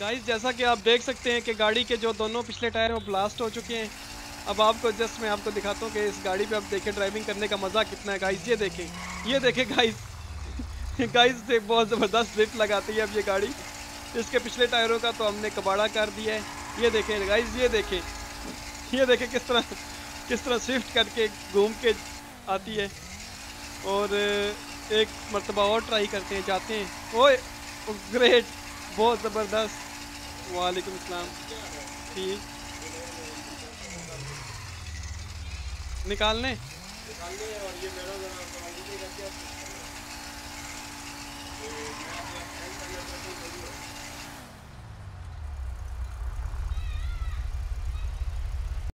Guys जैसा कि आप देख सकते हैं कि गाड़ी के जो दोनों पिछले टायर हैं, वो ब्लास्ट हो चुके हैं। अब आपको जस्ट मैं आपको दिखाता हूँ कि इस गाड़ी पे आप देखें ड्राइविंग करने का मज़ा कितना है। गाइस ये देखें ये देखें गाइस गाइस से बहुत ज़बरदस्त स्लिप लगाती है अब ये गाड़ी। इसके पिछले टायरों का तो हमने कबाड़ा कर दिया है। ये देखें गाइस ये देखें ये देखें किस तरह किस तरह स्विफ्ट करके घूम के आती है। और एक मरतबा और ट्राई करते हैं, जाते हैं। ओए ग्रेट बहुत ज़बरदस्त। वालेकुम अस्सलाम ठीक। निकालने?